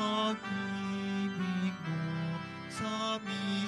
pag-ibig mo sa minulot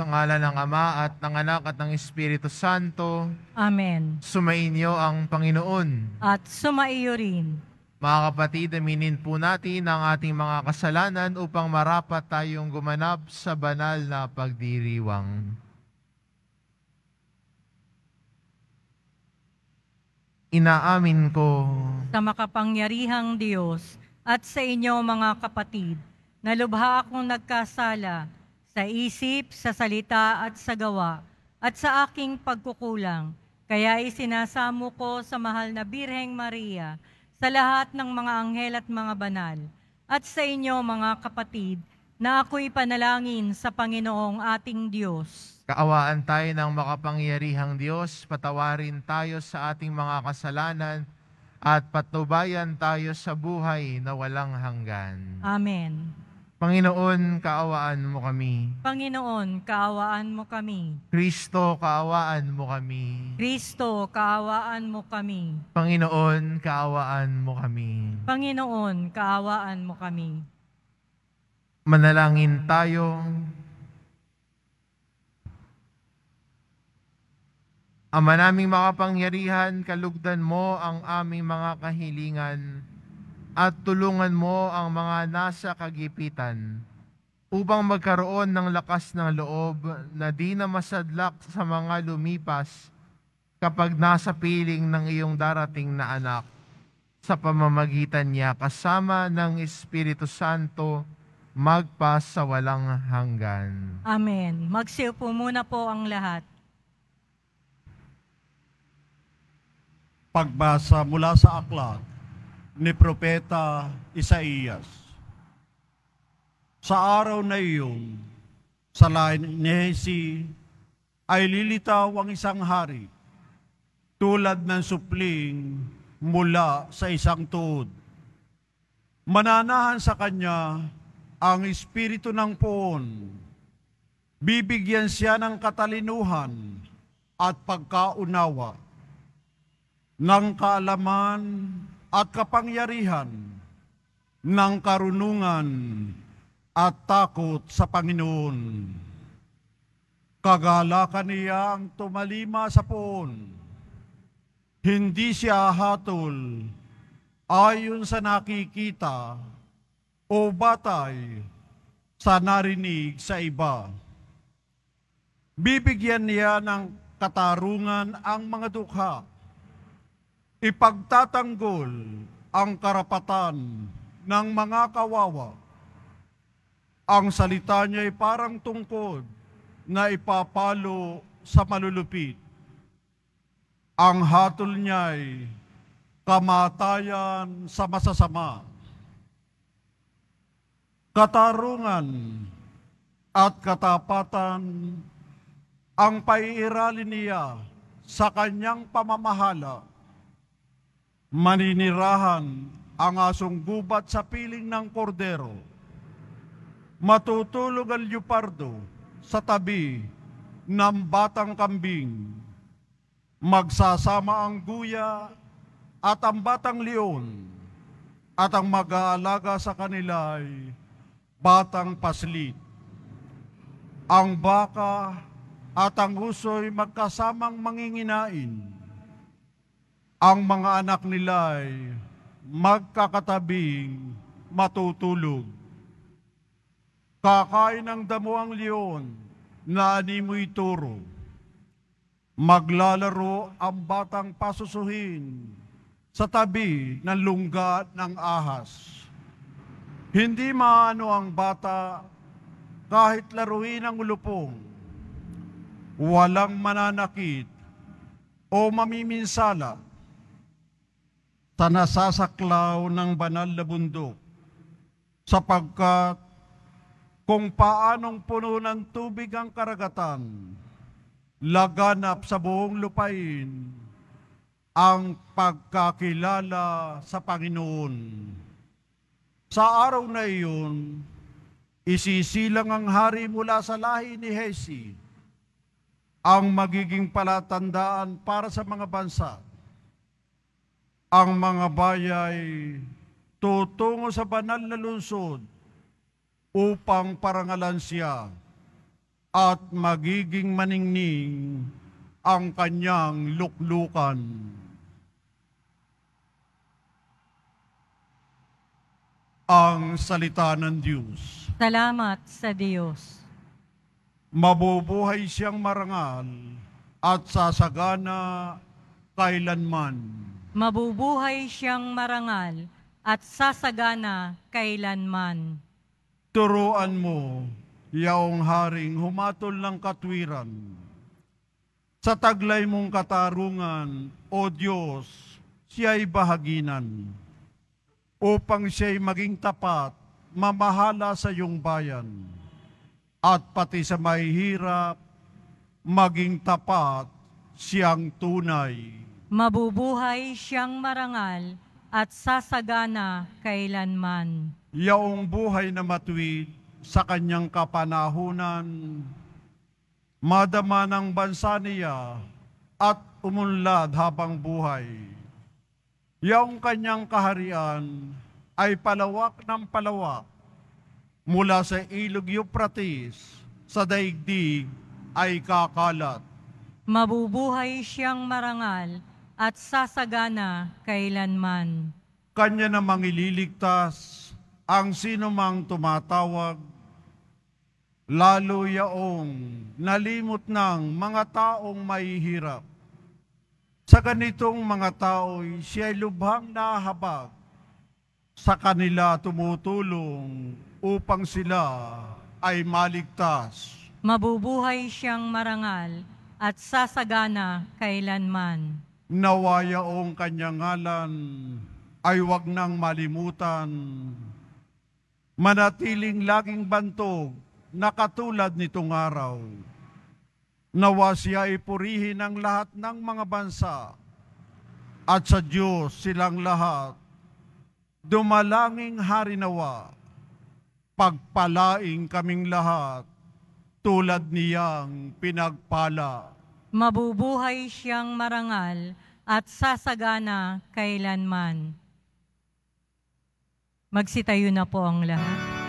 Sa ngala ng Ama at ng Anak at ng Espiritu Santo, Amen. sumainyo ang Panginoon. At sumaiyo rin. Mga kapatid, aminin po natin ang ating mga kasalanan upang marapat tayong gumanap sa banal na pagdiriwang. Inaamin ko sa makapangyarihang Diyos at sa inyo mga kapatid, na lubha akong nagkasala sa isip, sa salita at sa gawa, at sa aking pagkukulang. Kaya isinasamo ko sa mahal na Birheng Maria, sa lahat ng mga anghel at mga banal, at sa inyo mga kapatid, na ako'y panalangin sa Panginoong ating Diyos. Kaawaan tayo ng makapangyarihang Diyos, patawarin tayo sa ating mga kasalanan, at patubayan tayo sa buhay na walang hanggan. Amen. Panginoon, kaawaan mo kami. Panginoon, kaawaan mo kami. Kristo, kaawaan mo kami. Kristo, kaawaan mo kami. Panginoon, kaawaan mo kami. Panginoon, kaawaan mo kami. Manalangin tayo. Ama naming makapangyarihan, kalugdan mo ang aming mga kahilingan at tulungan mo ang mga nasa kagipitan upang magkaroon ng lakas ng loob na di na masadlak sa mga lumipas kapag nasa piling ng iyong darating na anak sa pamamagitan niya kasama ng Espiritu Santo magpas sa walang hanggan. Amen. Magsiupo muna po ang lahat. Pagbasa mula sa aklat ni Propeta Isaías. Sa araw na iyon, sa lain ni Hesi, ay lilitaw ang isang hari, tulad ng supling mula sa isang tuod. Mananahan sa kanya ang espiritu ng poon. Bibigyan siya ng katalinuhan at pagkaunawa ng kaalaman at kapangyarihan, ng karunungan at takot sa Panginoon. Kagalakan niya ang tumalima sa poon. Hindi siya hatol ayon sa nakikita o batay sa narinig sa iba. Bibigyan niya ng katarungan ang mga dukha ipagtatanggol ang karapatan ng mga kawawa. Ang salita niya ay parang tungkod na ipapalo sa malulupit. Ang hatol niya ay kamatayan sa masasama. Katarungan at katapatan ang paiiralin niya sa kanyang pamamahala maninirahan ang asong gubat sa piling ng kordero. Matutulog ang leopardo sa tabi ng batang kambing. Magsasama ang guya at ang batang leon at ang mag-aalaga sa kanila ay batang paslit. Ang baka at ang usoy magkasamang manginginain ang mga anak nila ay magkakatabing matutulog. Kakain ng damo ang leon na animoy turo. Maglalaro ang batang pasusuhin sa tabi ng lungga ng ahas. Hindi maano ang bata kahit laruin ang ulupong. Walang mananakit o mamiminsala sa nasasaklaw ng banal na bundok sapagkat kung paanong puno ng tubig ang karagatan, laganap sa buong lupain ang pagkakilala sa Panginoon. Sa araw na iyon, isisilang ang hari mula sa lahi ni Hesi, ang magiging palatandaan para sa mga bansa. Ang mga bayay tutungo sa banal na lungsod upang parangalan siya at magiging maningning ang kanyang luklukan. Ang salita ng Diyos. Salamat sa Diyos. Mabubuhay siyang marangal at sasagana kailanman. Mabubuhay siyang marangal at sasagana kailanman. Turuan mo, yaong haring humatol ng katwiran. Sa taglay mong katarungan, O Diyos, siya'y bahaginan. Upang siya'y maging tapat, mamahala sa iyong bayan. At pati sa mahihirap, maging tapat siyang tunay. Mabubuhay siyang marangal at sasagana kailanman. Yaong buhay na matuwid sa kanyang kapanahunan, madama ng bansa niya at umunlad habang buhay. Yaong kanyang kaharian ay palawak ng palawak mula sa ilog Euphrates sa daigdig ay kakalat. Mabubuhay siyang marangal at sasagana kailanman. Kanya namang ililigtas ang sinumang tumatawag, lalo yaong nalimot ng mga taong mahihirap. Sa ganitong mga tao'y siya'y lubhang nahabag. Sa kanila tumutulong upang sila ay maligtas. Mabubuhay siyang marangal at sasagana kailanman. Nawayaong kanyang ngalan ay wag nang malimutan. Manatiling laging bantog na katulad nitong araw. Nawa siya ipurihin ng lahat ng mga bansa at sa Diyos silang lahat. Dumalanging hari nawa, pagpalaing kaming lahat tulad niyang pinagpala. Mabubuhay siyang marangal at sasagana kailanman. Magsitayo na po ang lahat.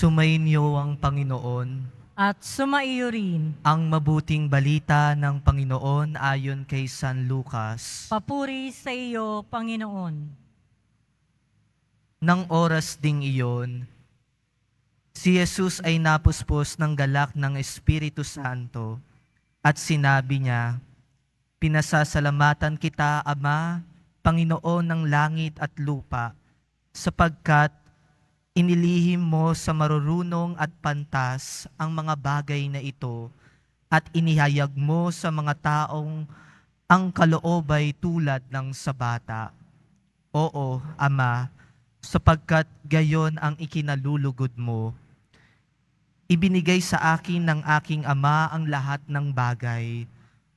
Sumainyo ang Panginoon at sumaiyo rin. Ang mabuting balita ng Panginoon ayon kay San Lucas. Papuri sa iyo, Panginoon. Nang oras ding iyon, si Jesus ay napuspos ng galak ng Espiritu Santo at sinabi niya, Pinasasalamatan kita, Ama, Panginoon ng langit at lupa, sapagkat inilihim mo sa marurunong at pantas ang mga bagay na ito at inihayag mo sa mga taong ang kaloob ay tulad ng sa bata. Oo, Ama, sapagkat gayon ang ikinalulugod mo. Ibinigay sa akin ng aking ama ang lahat ng bagay.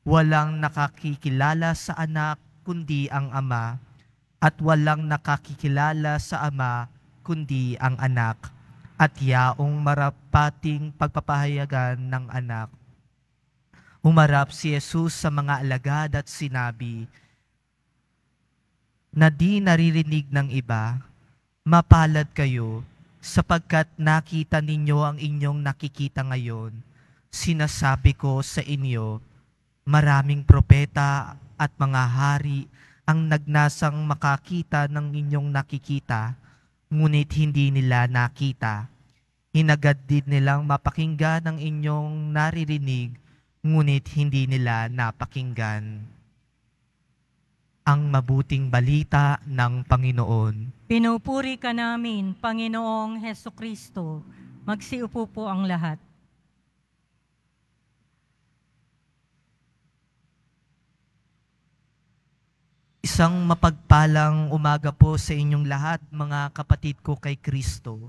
Walang nakakikilala sa anak kundi ang ama, at walang nakakikilala sa ama kundi ang anak, at yaong marapating pagpapahayagan ng anak. Umarap si Jesus sa mga alagad at sinabi, na di naririnig ng iba, mapalad kayo sapagkat nakita ninyo ang inyong nakikita ngayon. Sinasabi ko sa inyo, maraming propeta at mga hari ang nagnasang makakita ng inyong nakikita, ngunit hindi nila nakita. Hinagad din nilang mapakinggan ang inyong naririnig, ngunit hindi nila napakinggan. Ang mabuting balita ng Panginoon. Pinupuri ka namin, Panginoong Heso Kristo. Magsiupo po ang lahat. Isang mapagpalang umaga po sa inyong lahat, mga kapatid ko kay Kristo.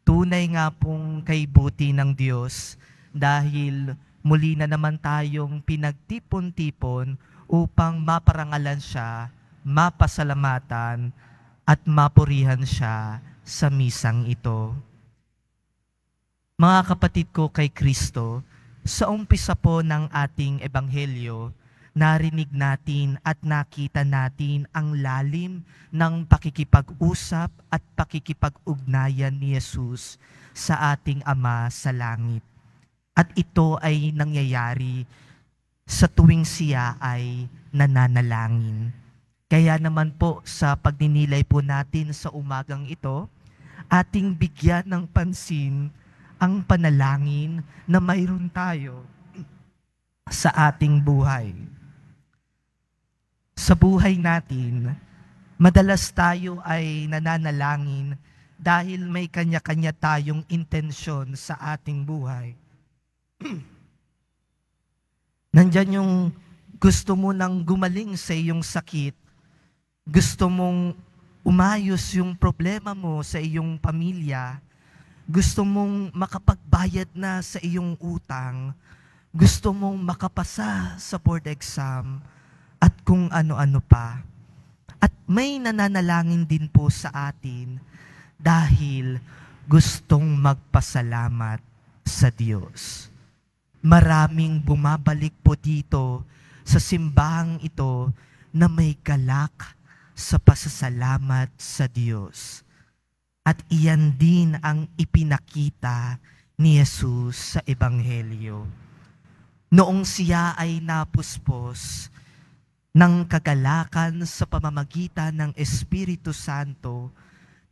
Tunay nga pong kay buti ng Diyos dahil muli na naman tayong pinagtipon-tipon upang maparangalan siya, mapasalamatan, at mapurihan siya sa misang ito. Mga kapatid ko kay Kristo, sa umpisa po ng ating ebanghelyo, narinig natin at nakita natin ang lalim ng pakikipag-usap at pakikipag-ugnayan ni Jesus sa ating Ama sa langit. At ito ay nangyayari sa tuwing siya ay nananalangin. Kaya naman po sa pagninilay po natin sa umagang ito, ating bigyan ng pansin ang panalangin na mayroon tayo sa ating buhay. Sa buhay natin, madalas tayo ay nananalangin dahil may kanya-kanya tayong intensyon sa ating buhay. Nandyan yung gusto mo nang gumaling sa iyong sakit, gusto mong umayos yung problema mo sa iyong pamilya, gusto mong makapagbayad na sa iyong utang, gusto mong makapasa sa board exam, kung ano-ano pa. At may nananalangin din po sa atin dahil gustong magpasalamat sa Diyos. Maraming bumabalik po dito sa simbahang ito na may galak sa pasasalamat sa Diyos. At iyan din ang ipinakita ni Jesus sa Ebanghelyo. Noong siya ay napuspos ng kagalakan sa pamamagitan ng Espiritu Santo,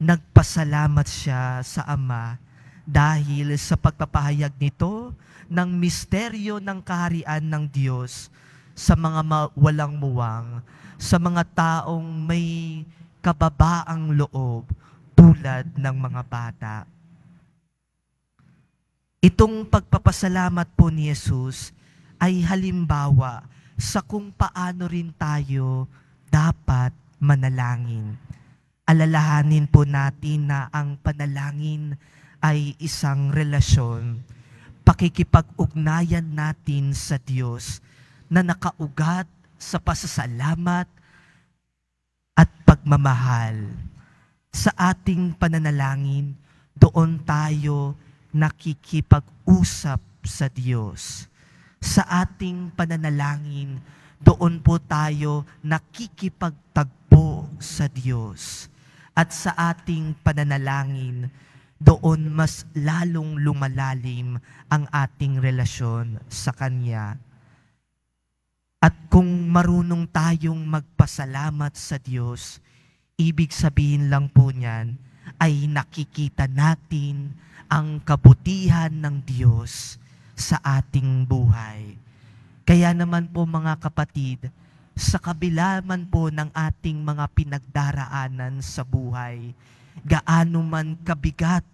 nagpasalamat siya sa Ama dahil sa pagpapahayag nito ng misteryo ng kaharian ng Diyos sa mga walang muwang, sa mga taong may kababaang loob tulad ng mga bata. Itong pagpapasalamat po ni Jesus ay halimbawa sa kung paano rin tayo dapat manalangin. Alalahanin po natin na ang panalangin ay isang relasyon, pakikipag-ugnayan natin sa Diyos na nakaugat sa pasasalamat at pagmamahal. Sa ating pananalangin, doon tayo nakikipag-usap sa Diyos. Sa ating pananalangin, doon po tayo nakikipagtagpo sa Diyos. At sa ating pananalangin, doon mas lalong lumalalim ang ating relasyon sa Kanya. At kung marunong tayong magpasalamat sa Diyos, ibig sabihin lang po niyan ay nakikita natin ang kabutihan ng Diyos sa ating buhay. Kaya naman po mga kapatid, sa kabila man po ng ating mga pinagdaraanan sa buhay, gaano man kabigat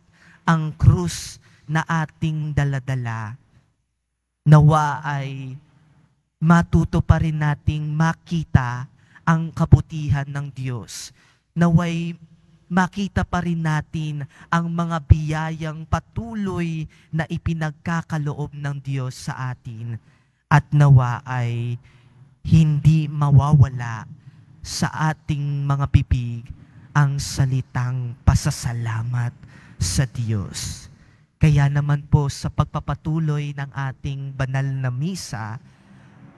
ang krus na ating daladala, nawa ay matuto pa rin nating makita ang kabutihan ng Diyos. Naway makita pa rin natin ang mga biyayang patuloy na ipinagkakaloob ng Diyos sa atin at nawa ay hindi mawawala sa ating mga bibig ang salitang pasasalamat sa Diyos. Kaya naman po sa pagpapatuloy ng ating banal na misa,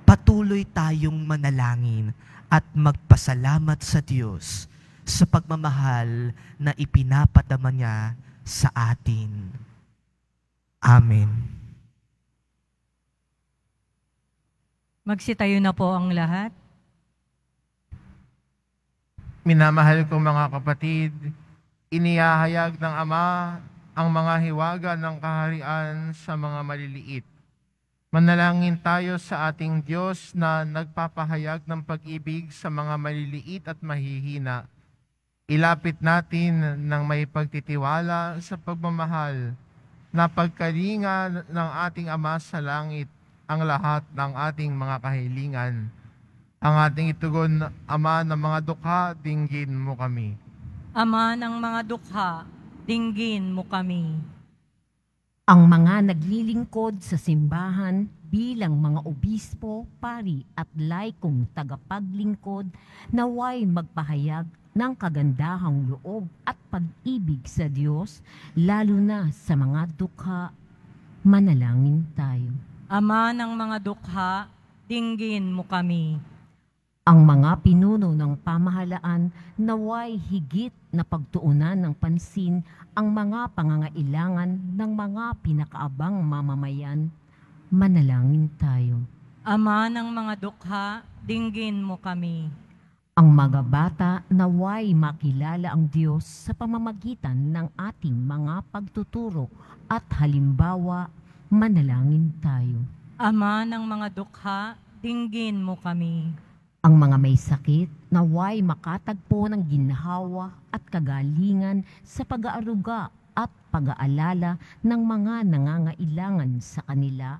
patuloy tayong manalangin at magpasalamat sa Diyos sa pagmamahal na ipinapadama niya sa atin. Amen. Magsitayo na po ang lahat. Minamahal kong mga kapatid, inihahayag ng Ama ang mga hiwaga ng kaharian sa mga maliliit. Manalangin tayo sa ating Diyos na nagpapahayag ng pag-ibig sa mga maliliit at mahihina. Ilapit natin ng may pagtitiwala sa pagmamahal na pagkalinga ng ating Ama sa langit ang lahat ng ating mga kahilingan. Ang ating itugon, Ama ng mga dukha, dinggin mo kami. Ama ng mga dukha, dinggin mo kami. ang mga naglilingkod sa simbahan bilang mga obispo, pari at laikong tagapaglingkod naway magpahayag ng kagandahang loob at pag-ibig sa Diyos, lalo na sa mga dukha. Manalangin tayo. Ama ng mga dukha, dinggin mo kami. Ang mga pinuno ng pamahalaan naway higit na pagtuunan ng pansin ang mga pangangailangan ng mga pinakaabang mamamayan. Manalangin tayo. Ama ng mga dukha, dinggin mo kami. Ang mga bata naway makilala ang Diyos sa pamamagitan ng ating mga pagtuturo at halimbawa, manalangin tayo. Ama ng mga dukha, dinggin mo kami. Ang mga may sakit naway makatagpo ng ginhawa at kagalingan sa pag-aaruga at pag-aalala ng mga nangangailangan sa kanila.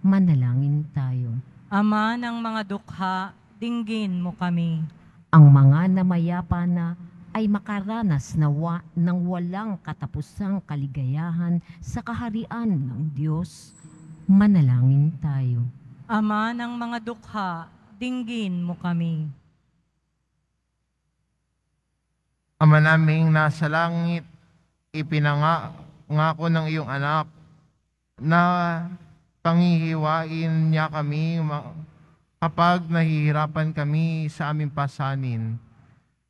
Manalangin tayo. Ama ng mga dukha, dinggin mo kami. Ang mga namayapa na ay makaranas nawa ng walang katapusang kaligayahan sa kaharian ng Diyos. Manalangin tayo. Ama ng mga dukha, dinggin mo kami. Ama naming nasa langit, ipinangako ng iyong anak na pangihiwain niya kami kapag nahihirapan kami sa aming pasanin.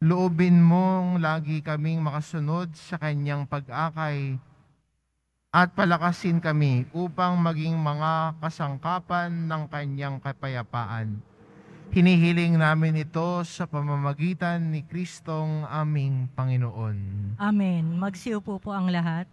Loobin mong lagi kaming makasunod sa kanyang pag-akay at palakasin kami upang maging mga kasangkapan ng kanyang kapayapaan. Hinihiling namin ito sa pamamagitan ni Kristong aming Panginoon. Amen. Magsiupo po ang lahat.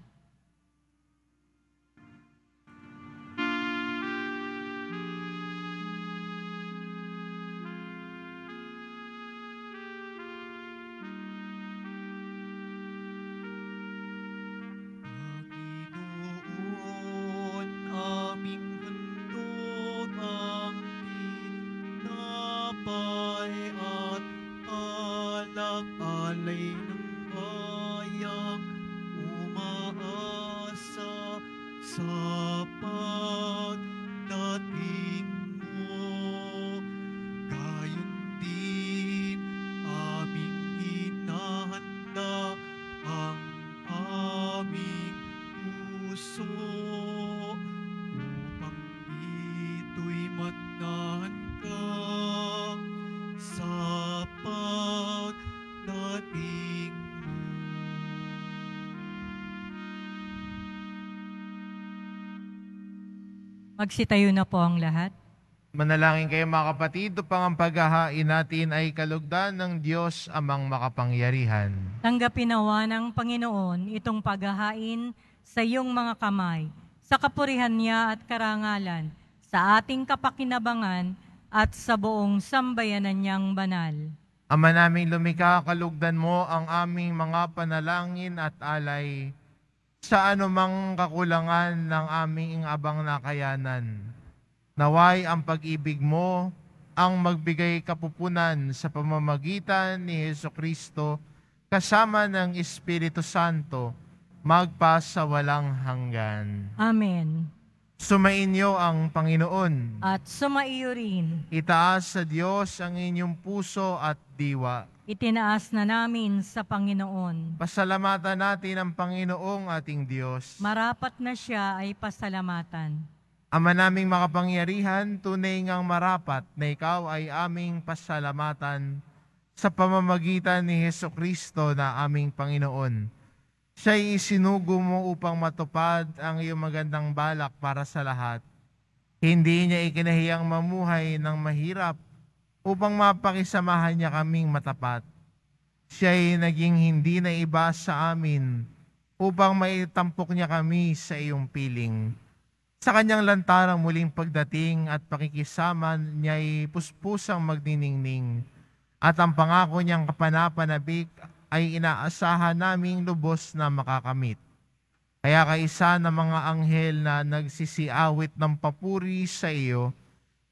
Magsitayo na po ang lahat. Manalangin kayo mga kapatid, upang ang paghahain natin ay kalugdan ng Diyos amang makapangyarihan. Tanggapin nawa ng Panginoon itong paghahain sa iyong mga kamay, sa kapurihan niya at karangalan, sa ating kapakinabangan at sa buong sambayanan niyang banal. Ama naming lumikha, kalugdan mo ang aming mga panalangin at alay sa anumang kakulangan ng aming abang nakayanan. Naway ang pag-ibig mo ang magbigay kapupunan sa pamamagitan ni Heso Kristo kasama ng Espiritu Santo magpa sa walang hanggan. Amen. Sumainyo ang Panginoon. At sumaiyo rin, Itaas sa Diyos ang inyong puso at diwa. Itinaas na namin sa Panginoon. Pasalamatan natin ang Panginoong ating Diyos. Marapat na siya ay pasalamatan. Ama naming makapangyarihan, tunay ngang marapat na ikaw ay aming pasalamatan sa pamamagitan ni Heso Kristo na aming Panginoon. Siya'y isinugo mo upang matupad ang iyong magandang balak para sa lahat. Hindi niya ikinahiyang mamuhay ng mahirap upang mapakisamahan niya kaming matapat. Siya'y naging hindi na iba sa amin upang maitampok niya kami sa iyong piling. Sa kanyang lantarang muling pagdating at pakikisama niya'y puspusang magniningning. At ang pangako niyang kapanapanabik ay inaasahan naming lubos na makakamit. Kaya kaisa ng mga anghel na nagsisiawit ng papuri sa iyo,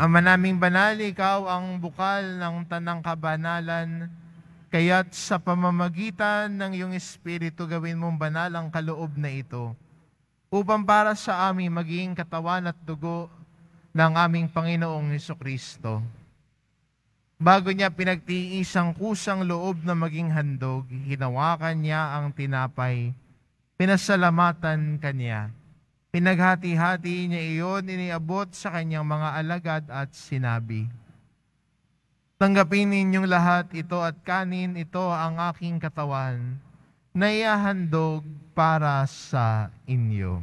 Ama naming banal, ikaw ang bukal ng tanang kabanalan, kaya't sa pamamagitan ng iyong Espiritu gawin mong banal ang kaloob na ito, upang para sa amin maging katawan at dugo ng aming Panginoong Heso Kristo. Bago niya pinagtiis ang kusang loob na maging handog, hinawakan niya ang tinapay, pinasalamatan kanya. Pinaghati-hati niya iyon, iniabot sa kanyang mga alagad at sinabi, Tanggapin ninyong lahat ito at kanin ito ang aking katawan na iahandog para sa inyo.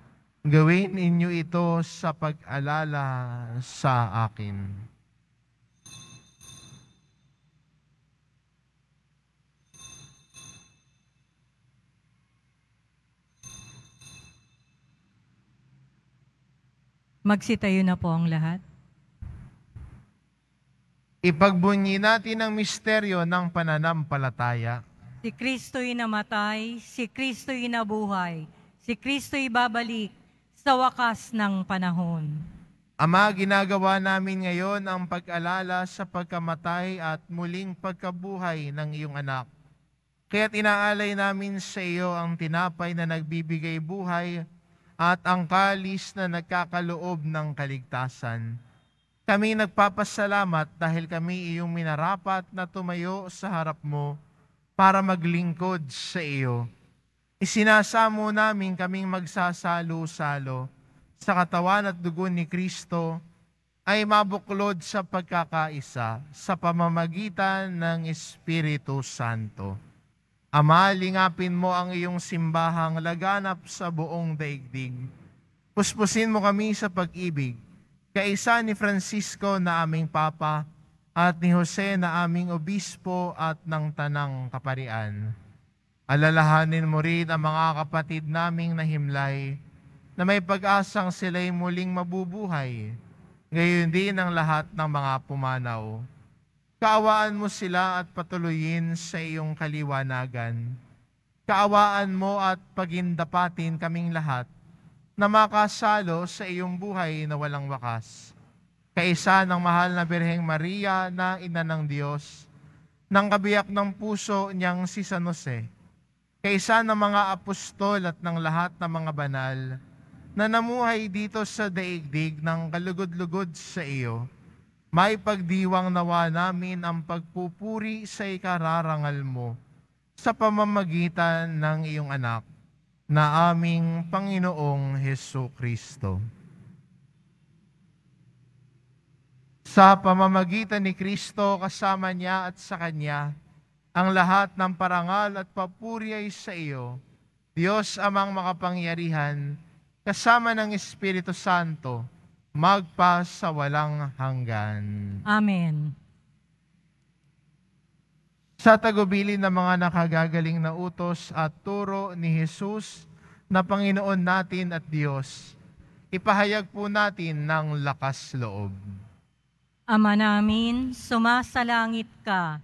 Gawin inyo ito sa pag-alala sa akin. Magsitayo na po ang lahat. Ipagbunyi natin ang misteryo ng pananampalataya. Si Kristo'y namatay, si Kristo'y nabuhay, si Kristo'y babalik sa wakas ng panahon. Ama, ginagawa namin ngayon ang pag-alala sa pagkamatay at muling pagkabuhay ng iyong anak. Kaya't inaalay namin sa iyo ang tinapay na nagbibigay buhay at ang kalis na nagkakaloob ng kaligtasan. Kami nagpapasalamat dahil kami iyong minarapat na tumayo sa harap mo para maglingkod sa iyo. Isinasamo namin kaming magsasalo-salo sa katawan at dugo ni Kristo ay mabuklod sa pagkakaisa sa pamamagitan ng Espiritu Santo. Ama, lingapin mo ang iyong simbahang laganap sa buong daigdig. Puspusin mo kami sa pag-ibig, kaisa ni Francisco na aming Papa, at ni Jose na aming Obispo at ng Tanang Kaparian. Alalahanin mo rin ang mga kapatid naming nahimlay na may pag-asang sila'y muling mabubuhay, gayon din ang lahat ng mga pumanaw. Kaawaan mo sila at patuloyin sa iyong kaliwanagan. Kaawaan mo at pagindapatin kaming lahat na makasalo sa iyong buhay na walang wakas. Kaisa ng mahal na Birheng Maria na ina ng Diyos, ng kabiyak ng puso niyang si San Jose, kaisa ng mga apostol at ng lahat ng mga banal, na namuhay dito sa daigdig ng kalugod-lugod sa iyo, may pagdiwang nawa namin ang pagpupuri sa ikararangal mo sa pamamagitan ng iyong anak na aming Panginoong Heso Kristo. Sa pamamagitan ni Kristo kasama niya at sa Kanya, ang lahat ng parangal at papuri ay sa iyo, Diyos amang makapangyarihan, kasama ng Espiritu Santo, magpa sa walang hanggan. Amen. Sa tagubilin ng mga nakagagaling na utos at turo ni Jesus na Panginoon natin at Diyos, ipahayag po natin ng lakas loob. Ama namin, sumasalangit ka,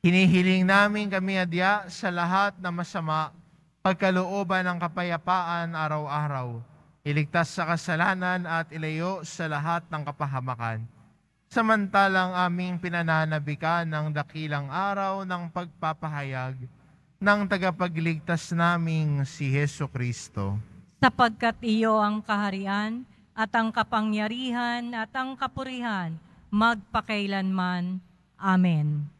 Hinihiling namin kami adya sa lahat ng masama, pagkalooban ng kapayapaan araw-araw, iligtas sa kasalanan at ilayo sa lahat ng kapahamakan. Samantalang aming pinananabikan ng dakilang araw ng pagpapahayag ng tagapagligtas naming si Heso Kristo. Sapagkat iyo ang kaharian at ang kapangyarihan at ang kapurihan magpakailanman. Amen.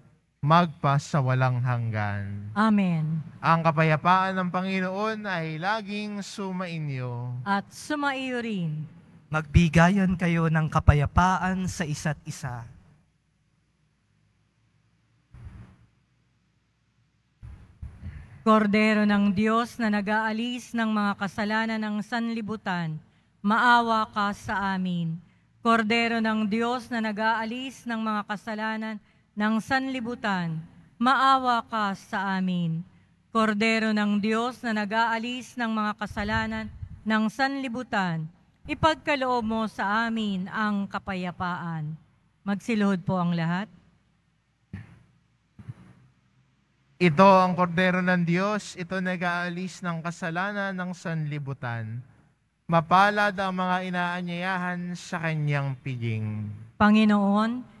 magpa sa walang hanggan. Amen. Ang kapayapaan ng Panginoon ay laging sumainyo. At sumaiyo rin. Magbigayan kayo ng kapayapaan sa isa't isa. Kordero ng Diyos na nag-aalis ng mga kasalanan ng sanlibutan, maawa ka sa amin. Kordero ng Diyos na nag-aalis ng mga kasalanan ng sanlibutan, maawa ka sa amin. Kordero ng Diyos na nag-aalis ng mga kasalanan ng sanlibutan, ipagkaloob mo sa amin ang kapayapaan. Magsiluhod po ang lahat. Ito ang kordero ng Diyos, ito nag-aalis ng kasalanan ng sanlibutan. Mapalad ang mga inaanyayahan sa kanyang piging. Panginoon,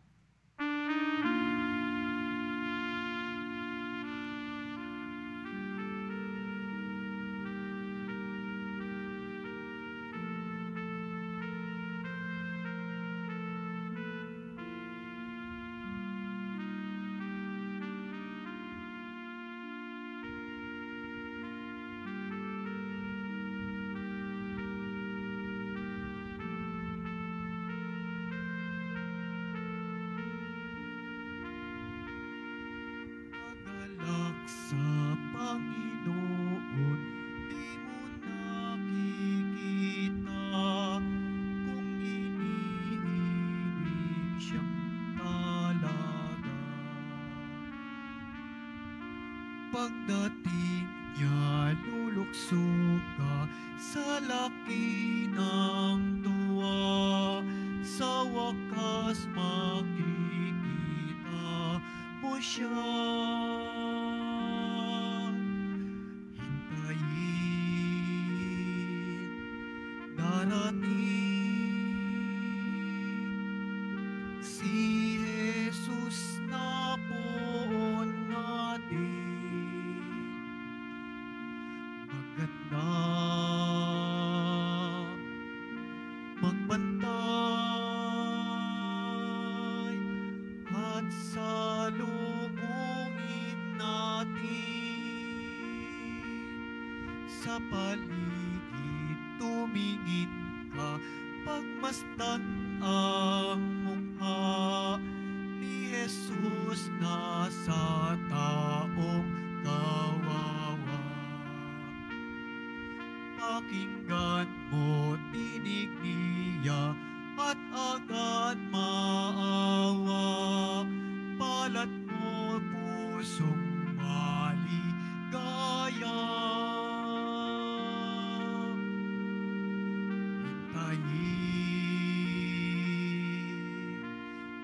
Mo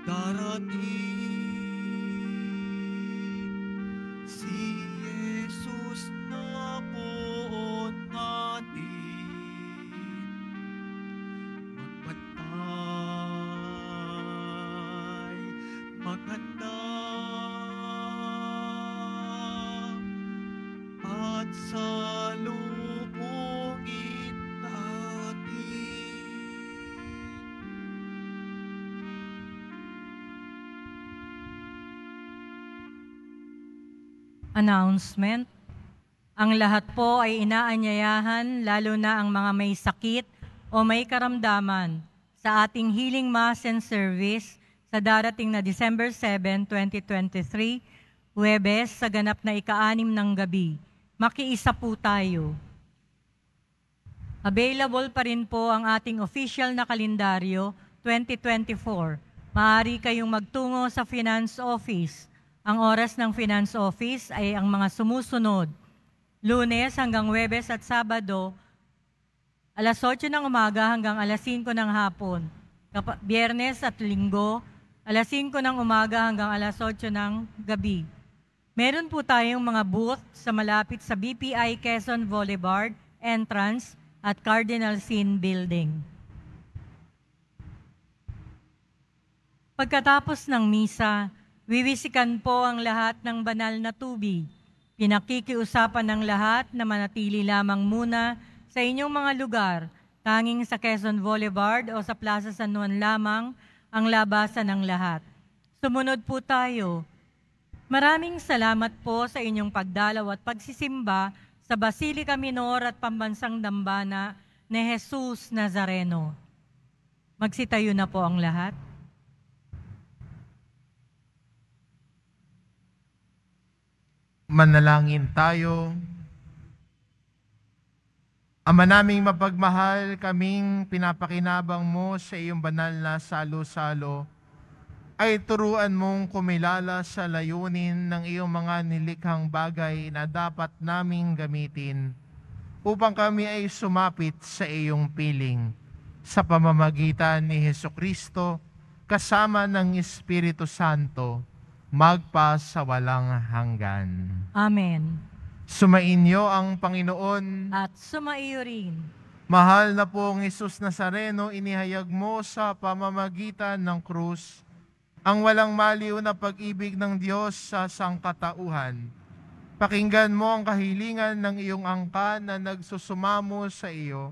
Hintayin, darating Announcement. Ang lahat po ay inaanyayahan, lalo na ang mga may sakit o may karamdaman, sa ating Healing Mass and Service sa darating na December 7, 2023, Huwebes sa ganap na ika-anim ng gabi. Makiisa po tayo. Available pa rin po ang ating official na kalendaryo 2024. Maaari kayong magtungo sa Finance Office. Ang oras ng Finance Office ay ang mga sumusunod. Lunes hanggang Webes at Sabado, alas 8 ng umaga hanggang alas 5 ng hapon. Biyernes at Linggo, alas 5 ng umaga hanggang alas 8 ng gabi. Meron po tayong mga booth sa malapit sa BPI Quezon Boulevard, entrance at Cardinal Sin Building. Pagkatapos ng misa, wiwisikan po ang lahat ng banal na tubig. Pinakikiusapan ng lahat na manatili lamang muna sa inyong mga lugar, tanging sa Quezon Boulevard o sa Plaza San Juan lamang ang labasan ng lahat. Sumunod po tayo. Maraming salamat po sa inyong pagdalaw at pagsisimba sa Basilica Minor at Pambansang Dambana ni Jesus Nazareno. Magsitayo na po ang lahat. Manalangin tayo. Ama naming mapagmahal, kaming pinapakinabang mo sa iyong banal na salo-salo, ay turuan mong kumilala sa layunin ng iyong mga nilikhang bagay na dapat naming gamitin upang kami ay sumapit sa iyong piling sa pamamagitan ni Heso Kristo kasama ng Espiritu Santo magpa sa walang hanggan. Amen. Sumainyo ang Panginoon. At sumaiyo rin. Mahal na pong Isus Nazareno, inihayag mo sa pamamagitan ng krus ang walang maliw na pag-ibig ng Diyos sa sangkatauhan. Pakinggan mo ang kahilingan ng iyong angkan na nagsusumamo sa iyo.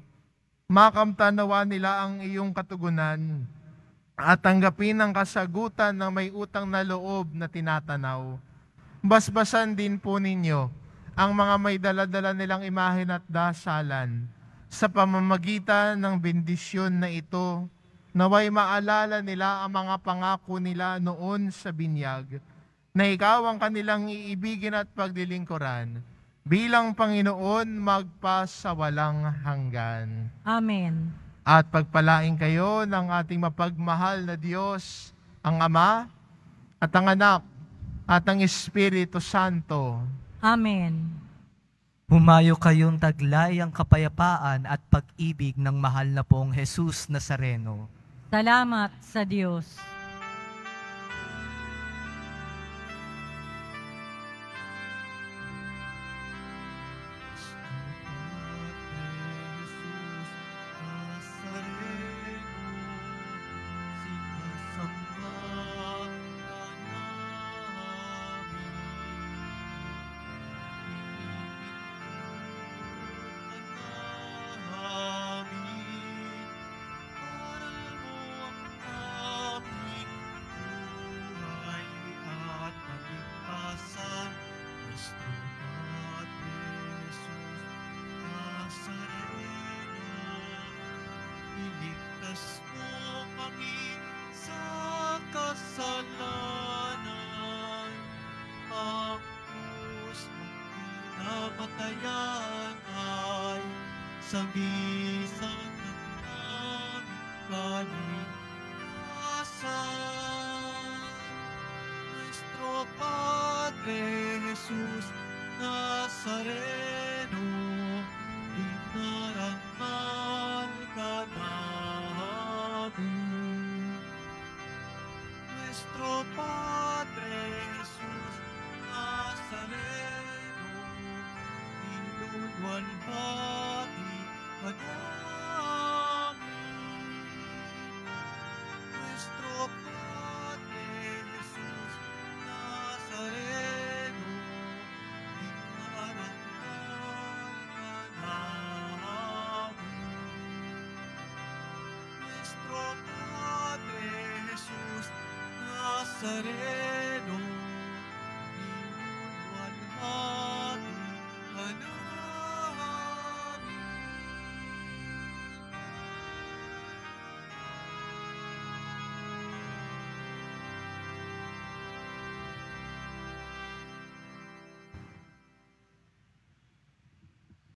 Makamtanawa nila ang iyong katugunan at tanggapin ang kasagutan ng may utang na loob na tinatanaw. Basbasan din po ninyo ang mga may daladala nilang imahen at dasalan sa pamamagitan ng bendisyon na ito naway maalala nila ang mga pangako nila noon sa binyag na ikaw ang kanilang iibigin at pagdilingkuran bilang Panginoon magpa sa walang hanggan. Amen. At pagpalain kayo ng ating mapagmahal na Diyos, ang Ama at ang Anak at ang Espiritu Santo. Amen. Humayo kayong taglay ang kapayapaan at pag-ibig ng mahal na pong Jesus Nazareno. Salamat sa Diyos. Aming Nazareth.